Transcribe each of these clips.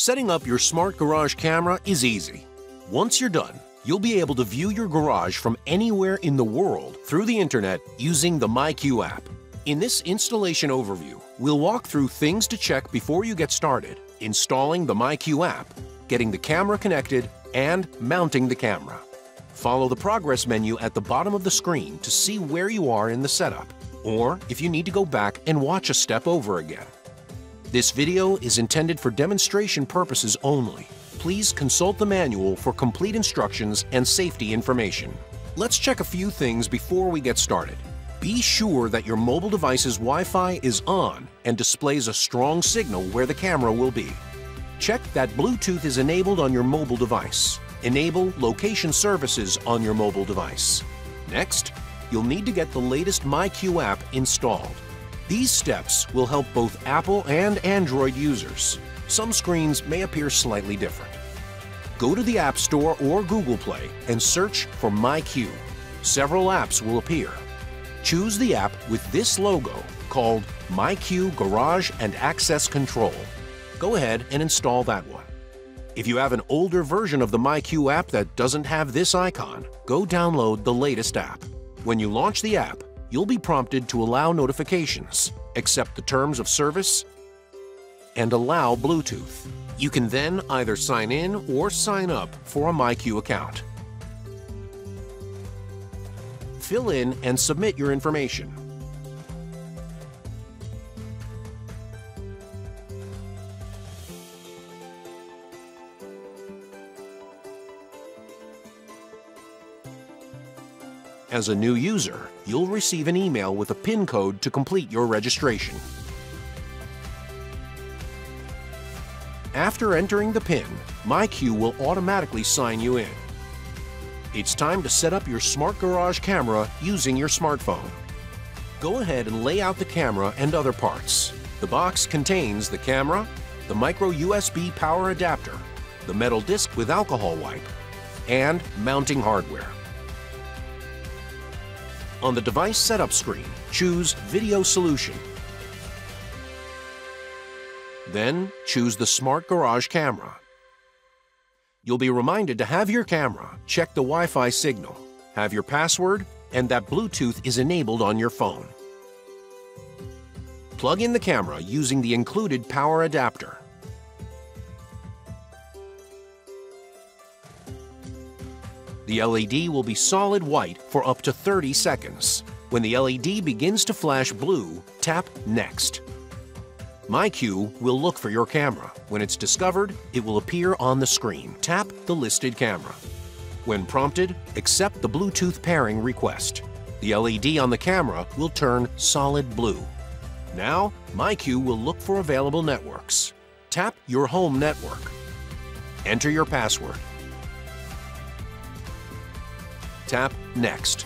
Setting up your smart garage camera is easy. Once you're done, you'll be able to view your garage from anywhere in the world through the internet using the MyQ app. In this installation overview, we'll walk through things to check before you get started, installing the MyQ app, getting the camera connected, and mounting the camera. Follow the progress menu at the bottom of the screen to see where you are in the setup, or if you need to go back and watch a step over again. This video is intended for demonstration purposes only. Please consult the manual for complete instructions and safety information. Let's check a few things before we get started. Be sure that your mobile device's Wi-Fi is on and displays a strong signal where the camera will be. Check that Bluetooth is enabled on your mobile device. Enable location services on your mobile device. Next, you'll need to get the latest MyQ app installed. These steps will help both Apple and Android users. Some screens may appear slightly different. Go to the App Store or Google Play and search for MyQ. Several apps will appear. Choose the app with this logo called MyQ Garage and Access Control. Go ahead and install that one. If you have an older version of the MyQ app that doesn't have this icon, go download the latest app. When you launch the app, you'll be prompted to allow notifications, accept the terms of service, and allow Bluetooth. You can then either sign in or sign up for a MyQ account. Fill in and submit your information. As a new user, you'll receive an email with a PIN code to complete your registration. After entering the PIN, MyQ will automatically sign you in. It's time to set up your Smart Garage camera using your smartphone. Go ahead and lay out the camera and other parts. The box contains the camera, the micro USB power adapter, the metal disc with alcohol wipe, and mounting hardware. On the device setup screen, choose Video Solution. Then choose the Smart Garage camera. You'll be reminded to have your camera check the Wi-Fi signal, have your password, and that Bluetooth is enabled on your phone. Plug in the camera using the included power adapter. The LED will be solid white for up to 30 seconds. When the LED begins to flash blue, tap Next. MyQ will look for your camera. When it's discovered, it will appear on the screen. Tap the listed camera. When prompted, accept the Bluetooth pairing request. The LED on the camera will turn solid blue. Now, MyQ will look for available networks. Tap your home network. Enter your password. Tap Next.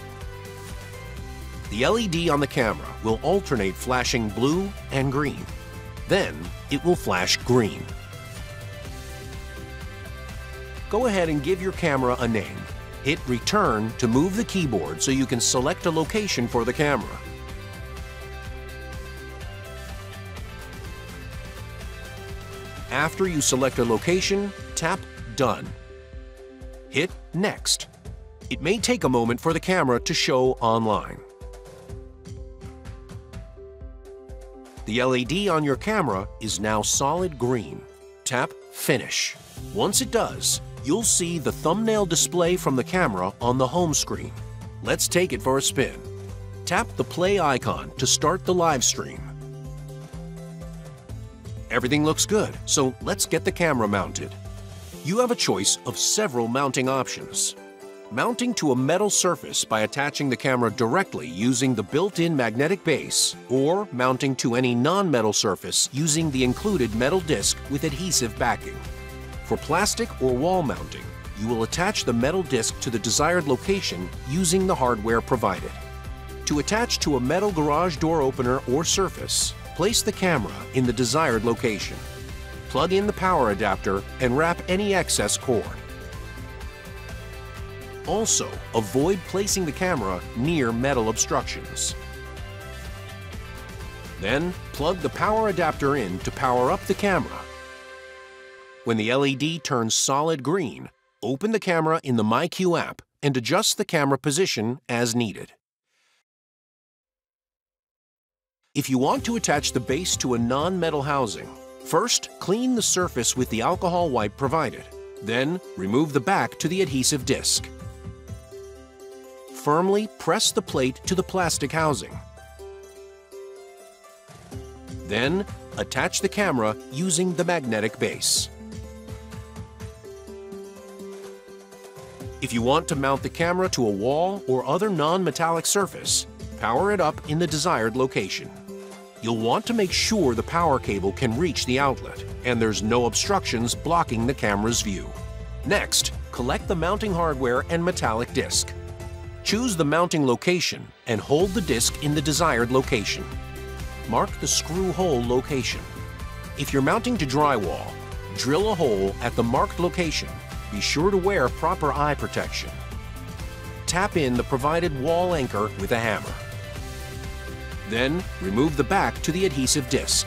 The LED on the camera will alternate flashing blue and green. Then it will flash green. Go ahead and give your camera a name. Hit Return to move the keyboard so you can select a location for the camera. After you select a location, tap Done. Hit Next. It may take a moment for the camera to show online. The LED on your camera is now solid green. Tap Finish. Once it does, you'll see the thumbnail display from the camera on the home screen. Let's take it for a spin. Tap the play icon to start the live stream. Everything looks good, so let's get the camera mounted. You have a choice of several mounting options. Mounting to a metal surface by attaching the camera directly using the built-in magnetic base, or mounting to any non-metal surface using the included metal disc with adhesive backing. For plastic or wall mounting, you will attach the metal disc to the desired location using the hardware provided. To attach to a metal garage door opener or surface, place the camera in the desired location. Plug in the power adapter and wrap any excess cord. Also, avoid placing the camera near metal obstructions. Then, plug the power adapter in to power up the camera. When the LED turns solid green, open the camera in the MyQ app and adjust the camera position as needed. If you want to attach the base to a non-metal housing, first clean the surface with the alcohol wipe provided. Then remove the back to the adhesive disc. Firmly press the plate to the plastic housing. Then attach the camera using the magnetic base. If you want to mount the camera to a wall or other non-metallic surface, power it up in the desired location. You'll want to make sure the power cable can reach the outlet and there's no obstructions blocking the camera's view. Next, collect the mounting hardware and metallic disc. Choose the mounting location and hold the disc in the desired location. Mark the screw hole location. If you're mounting to drywall, drill a hole at the marked location be sure to wear proper eye protection. Tap in the provided wall anchor with a hammer. Then, remove the back to the adhesive disc.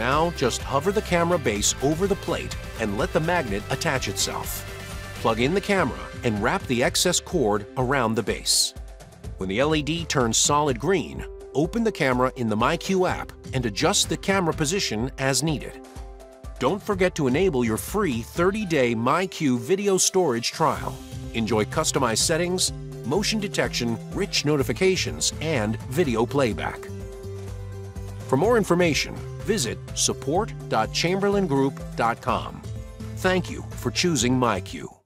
Now, just hover the camera base over the plate and let the magnet attach itself. Plug in the camera and wrap the excess cord around the base. When the LED turns solid green, open the camera in the MyQ app and adjust the camera position as needed. Don't forget to enable your free 30-day MyQ video storage trial. Enjoy customized settings, motion detection, rich notifications, and video playback. For more information, visit support.chamberlaingroup.com. Thank you for choosing MyQ.